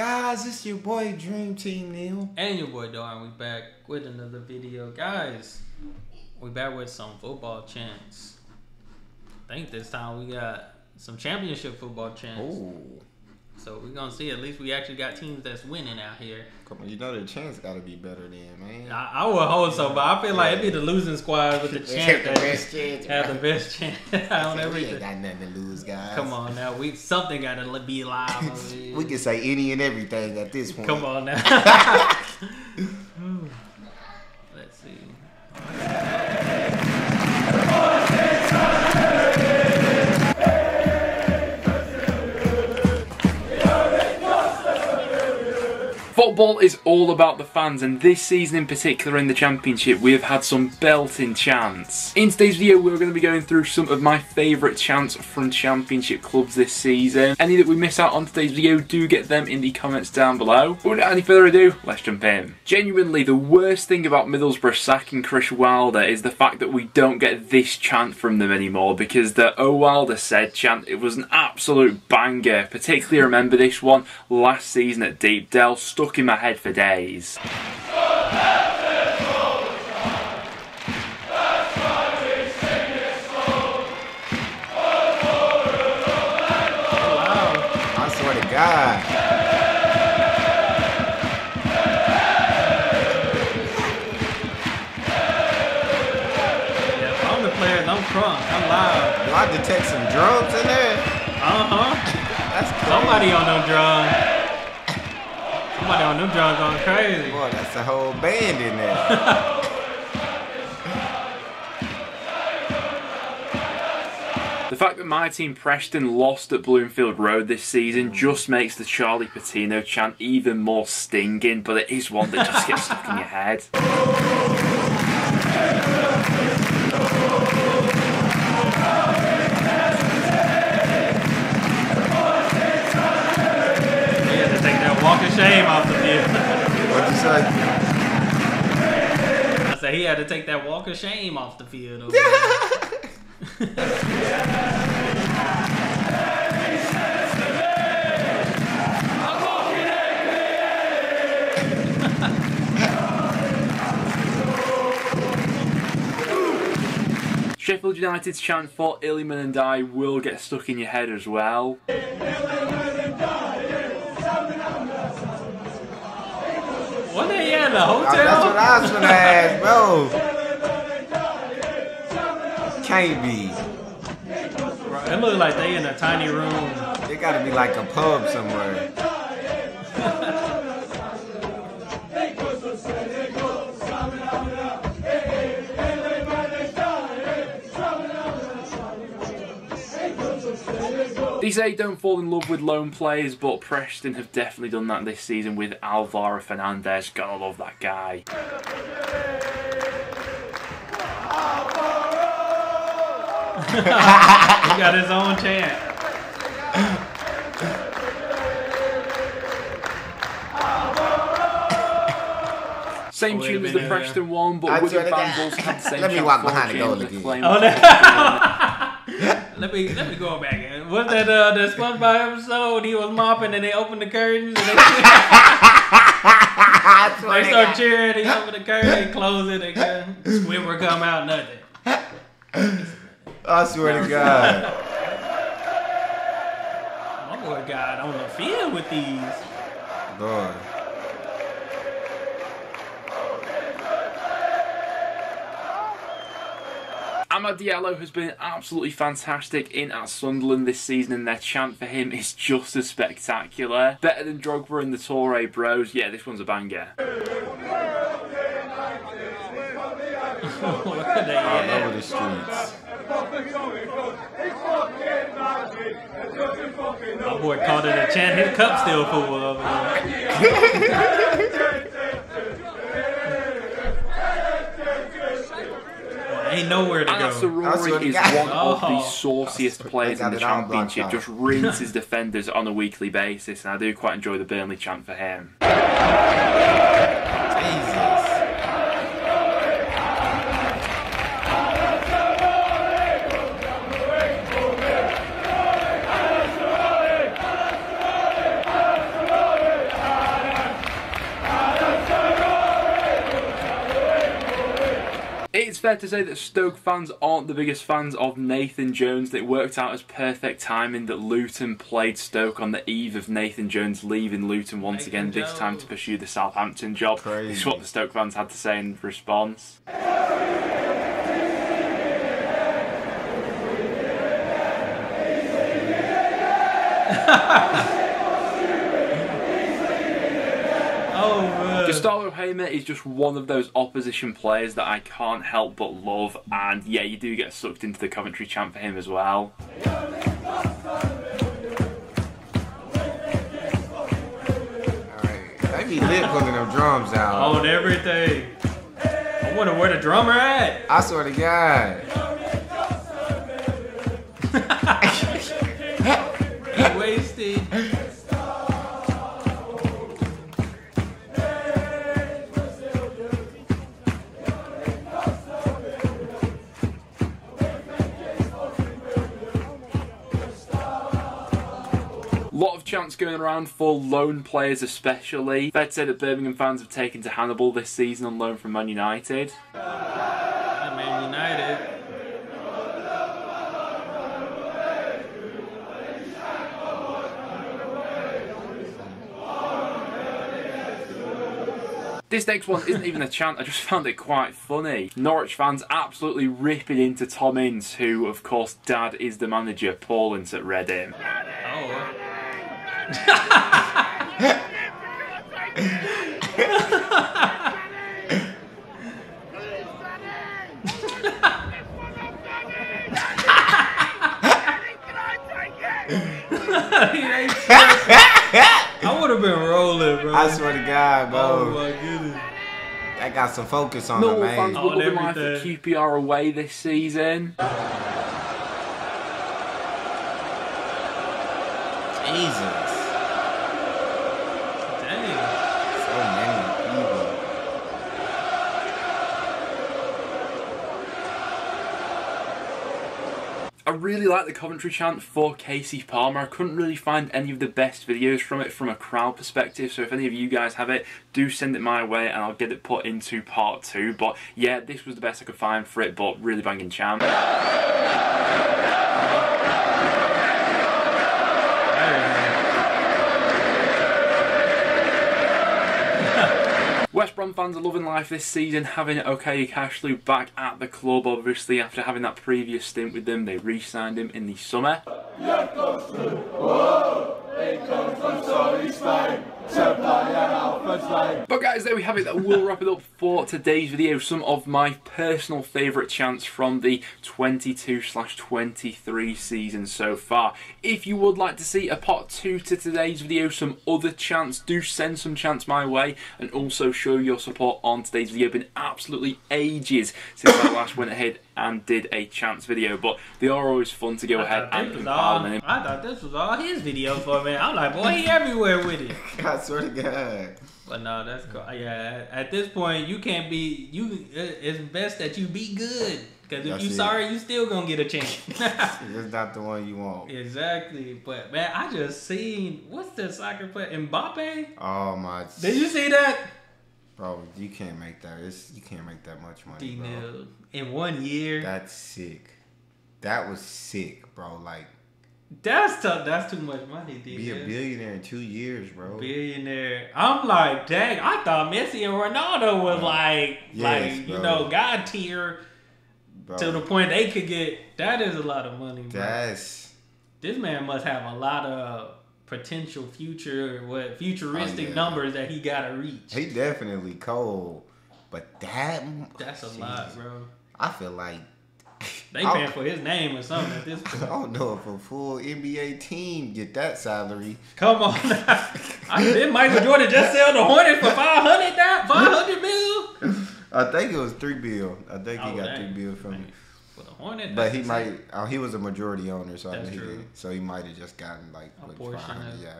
Guys, it's your boy Dream Team Neal. And your boy Dar, we back with another video. Guys, we back with some football chants. I think this time we got some championship football chants. Ooh. So we're gonna see. At least we actually got teams that's winning out here. Come on, you know the chance gotta be better than, man. I, I would hope so, but I feel like it'd be the losing squad with the chant the best chance. have the best chant on we ain't got nothing to lose, guys. Come on now, we something gotta be alive. over here. we can say any and everything at this point. Come on now. Football is all about the fans, and this season in particular in the Championship, we have had some belting chants. In today's video, we're going to be going through some of my favourite chants from Championship clubs this season. Any that we miss out on today's video, do get them in the comments down below. But without any further ado, let's jump in. Genuinely, the worst thing about Middlesbrough sacking Chris Wilder is the fact that we don't get this chant from them anymore, because the Oh Wilder said chant, it was an absolute banger. Particularly remember this one last season at Deepdale, stuck in my head for days. I swear to God. Yeah, I'm the player. I'm crunk. I'm loud. Do I detect some drums in there? Uh huh. That's crazy. Somebody on them drums. Somebody on them drums going crazy. Boy, that's a whole band in there. The fact that my team Preston lost at Bloomfield Road this season mm. just makes the Charlie Patino chant even more stinging, but it is one that just gets stuck in your head. shame off the field. What'd you say? I said he had to take that walk of shame off the field. Over. Sheffield United's chant for Iliman Ndiaye will get stuck in your head as well. At the Oh, that's what? I was gonna ask, bro. Can't be. It look like they in a tiny room. It gotta be like a pub somewhere. They say don't fall in love with lone players, but Preston have definitely done that this season with Alvaro Fernandez. Gotta love that guy. He got his own chant. Same Oh, tune as the minute, Preston one, but I Wigan swear. Vandals had the same Let me walk behind the goal again. McClain. Oh, no. Let me let me go back. in. What's that uh the SpongeBob episode? He was mopping and they opened the curtains and they, they start God. cheering. He opened the curtain, they close it, and uh, Squidward come out, nothing. I swear to God. My boy got on the field with these. Boy. Amad Diallo has been absolutely fantastic in at Sunderland this season, and their chant for him is just as spectacular. Better than Drogba and the Torre Bros. Yeah, this one's a banger. What they All at? over the streets. My boy called it a chant. His cup still full over uh, there. Ain't nowhere to Anass go. I swear Arori is God. one of the Oh. sauciest players in the got it all blocked championship. Just rinse his defenders on a weekly basis, and I do quite enjoy the Burnley chant for him. Jesus. Fair to say that Stoke fans aren't the biggest fans of Nathan Jones. It worked out as perfect timing that Luton played Stoke on the eve of Nathan Jones leaving Luton once Nathan again, this time to pursue the Southampton job. Crazy. This is what the Stoke fans had to say in response. man. Gustavo Hamer is just one of those opposition players that I can't help but love, and yeah, you do get sucked into the Coventry chant for him as well. Alright. They be lit pulling them drums out. On everything. I wonder where the drummer at. I swear to God. chants going around for loan players, especially. Fair to say that Birmingham fans have taken to Hannibal this season on loan from Man United. Man United. This next one isn't even a chant, I just found it quite funny. Norwich fans absolutely ripping into Tom Ince, who, of course, dad is the manager, Paul Ince at Reading. I would have been rolling, bro. I swear to God, bro. Oh my goodness. I got some focus on Millwall the fans man. were On loving life at. QPR away this season. I really like the Coventry chant for Kasey Palmer. I couldn't really find any of the best videos from it from a crowd perspective, so if any of you guys have it, do send it my way and I'll get it put into part two. But yeah, this was the best I could find for it, but really banging chant. West Brom fans are loving life this season, having Okay Yokuslu back at the club, obviously, after having that previous stint with them. They re signed him in the summer. But guys, there we have it. That will wrap it up for today's video. Some of my personal favourite chants from the 22/23 season so far. If you would like to see a part two to today's video, some other chants, do send some chants my way, and also show your support on today's video. Been absolutely ages since I last went ahead and did a chants video, but they are always fun to go ahead and thought, all, compile them. I thought this was all his video for man. I'm like, boy, he everywhere with it. Swear to God. But no, that's cool. Yeah, at, this point, you can't be. You it's best that you be good. Because if That's you it. sorry, you still gonna get a chance. It's not the one you want. exactly. But man, I just seen what's the soccer player Mbappe. Oh my. Did you see that? Bro, you can't make that. It's, you can't make that much money, D bro. in one year. That's sick. That was sick, bro. Like, That's tough. That's too much money. D be a billionaire in two years, bro. billionaire. I'm like, dang, I thought Messi and Ronaldo was Bro. like, Yes, like you know, god tier Bro, to the point they could get. That is a lot of money, bro. that's This man must have a lot of potential future, what futuristic Oh, yeah. numbers that he gotta reach. he definitely cold, but that That's a Jesus. lot, bro. I feel like They paying for his name or something at this point. I don't know if a full NBA team get that salary. Come on, I did Michael Jordan just sell the Hornets for five hundred that five hundred mil? I think it was three bill. I think he Oh, got dang. three bill from Dang. For the Hornets, But he might. Uh, he was a majority owner, so I That's think he true. did. So he might have just gotten like A portion of- Yeah.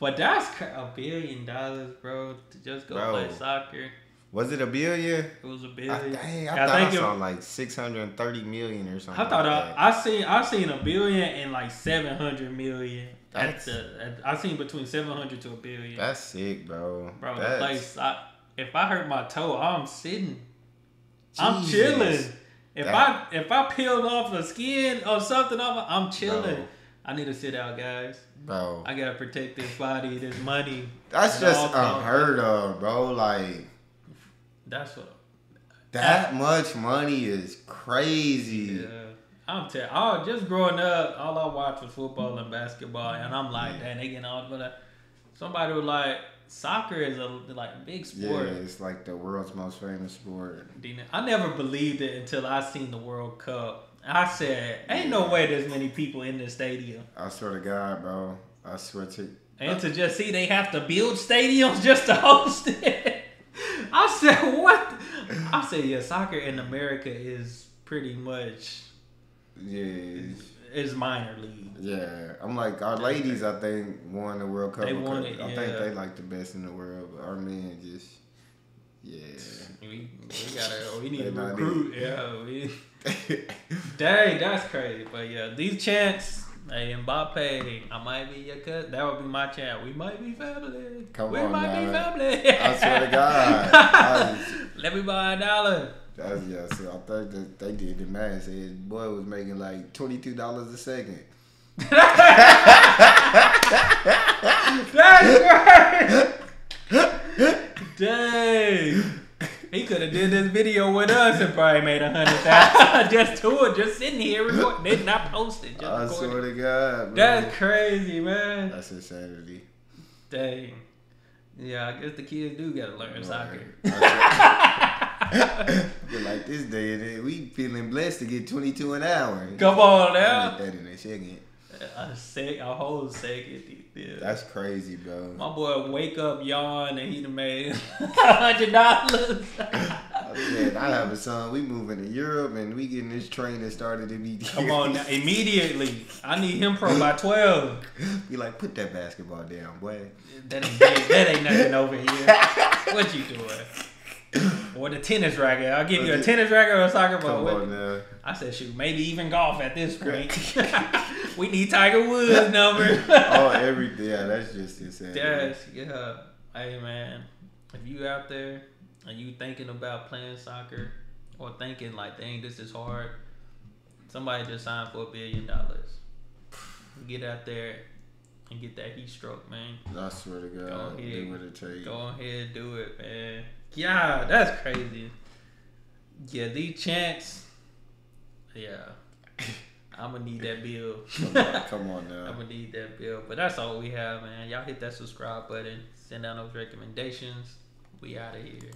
But that's a billion dollars, bro, to just go Bro. play soccer. Was it a billion? It was a billion. dang, I Yeah, thought I, think it- saw like six hundred and thirty million or something. I thought like I, that. I seen I seen a billion and like seven hundred million. At That's- the, at, I seen between seven hundred to a billion. That's sick, bro. Bro, the place. I, if I hurt my toe, I'm sitting. I'm chilling. If That- I if I peeled off the skin or something, I'm, I'm chilling. Bro. I need to sit out, guys. Bro. I gotta protect this body, this money. That's just unheard of, bro. Like That's what. that much money is crazy. Yeah. I'm telling. Oh, just growing up, all I watched was football and basketball, and I'm like, dang, they getting all. But uh, somebody was like, soccer is a like big sport. Yeah, it's like the world's most famous sport. I never believed it until I seen the World Cup. I said, ain't no way there's many people in this stadium. I swear to God, bro. I swear to And to just see they have to build stadiums just to host it. I said, what? I say yeah, soccer in America is pretty much yeah, is minor league. yeah. I'm like our ladies. I think won the World Cup. They won it, I yeah. think they like the best in the world. But our men just, yeah. We, we gotta we need to recruit. Yeah, we dang, that's crazy. But yeah, these chants, hey Mbappe, I might be your cousin. That would be my chant. We might be family. Come we on might be family. I swear to God. Let me buy a dollar. That's yeah. So I think that they did the math. Said boy was making like twenty two dollars a second. That's right. Dang. He could have did this video with us and probably made a hundred thousand just to it, just sitting here recording, did not post it, just I recording. swear to God, bro. That's crazy, man. That's insanity. Dang. Yeah, I guess the kids do gotta learn soccer. But like this day, we feeling blessed to get twenty two an hour. Come on now. that in a second. A sec, a whole second. Yeah. That's crazy, bro. My boy wake up, yawn, and he done made a hundred dollars. Man, I have a son. We moving to Europe, and we getting this training started to be. Come on now, immediately. I need him pro by twelve. Be like, put that basketball down, boy. That ain't that ain't nothing over here. What you doing? Or the tennis racket. I'll give you a tennis racket or a soccer ball. Come on now. I said, shoot, maybe even golf at this point. we need Tiger Woods number. Oh, everything. Yeah, that's just insane. Yes, yeah. Hey man, if you out there and you thinking about playing soccer or thinking like, dang, this is hard, somebody just signed for a billion dollars. Get out there and get that heat stroke, man. I swear to God, Go ahead. do what it takes. Go ahead, do it, man. Yeah, that's crazy. Yeah, these chants. Yeah, I'm gonna need that bill. Come on, come on now. I'm gonna need that bill. But that's all we have, man. Y'all hit that subscribe button. Send down those recommendations. We out of here.